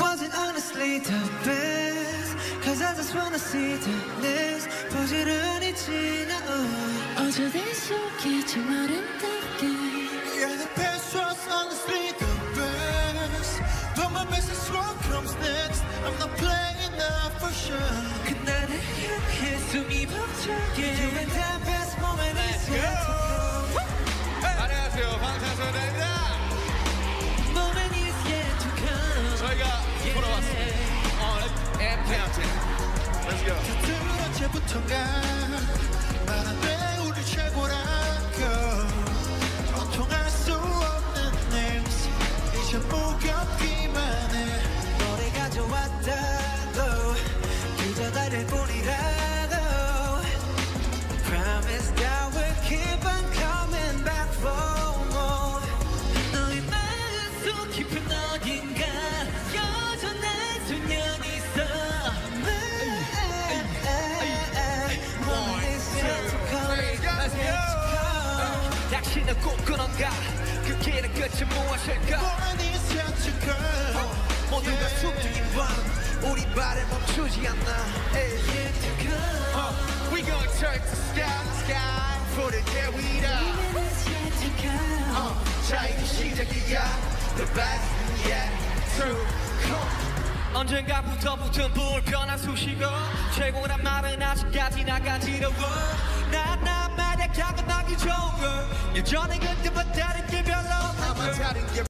Was it honestly the best? Cause I just wanna see the next 부지런히 지나온 어제의 속에 참 아름답게 Yeah, the best was honestly the best. But my best is what comes next. I'm not playing now for sure. 그날을 향해 숨이 벅차게 You and the 두 번째부터가? 말안돼 우리 최고라고 통할 수 없는 names 이제 무겁기만 해 너를 가져왔다고. 그저 달릴 당신은 꿈꾸는가 그 길의 끝이 무엇일까 Moment is yet to come 모두가 숨죽인 밤 우리 발을 멈추지 않나 Yet to come We gon' turn to sky sky For the day we die Moment is yet to come uh, 자 이제 시작이야 The best yet to come 언젠가부터 붙은 불편한 수식어 최고란 말은 아직까지 나가지러워 난 나만의 가감하기 좋은 걸 예전에 그때보다 다